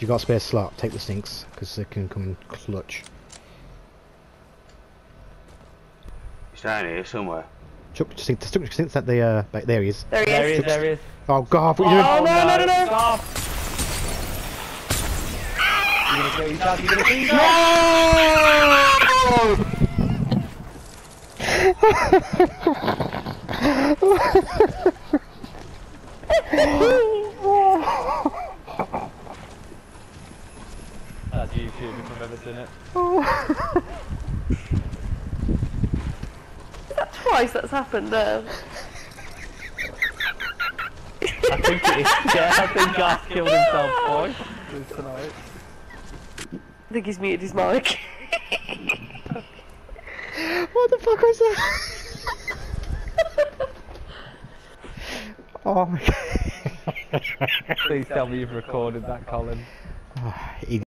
If you've got a spare slot, take the stinks, because they can come in clutch. He's down here somewhere. Chuck, just think, just think that the, uh, back, there he is. There he There he is. is, there he is. Oh god, what Oh, are you doing? no, no, no, no. Stop. You gonna kill yourself? You gonna kill yourself? That's YouTube if I've ever seen it. Twice that's happened there. I think it is. Yeah, I think Garth killed himself twice tonight. I think he's muted his mic. What the fuck was that? oh my god. Please tell me you've recorded that, Colin. He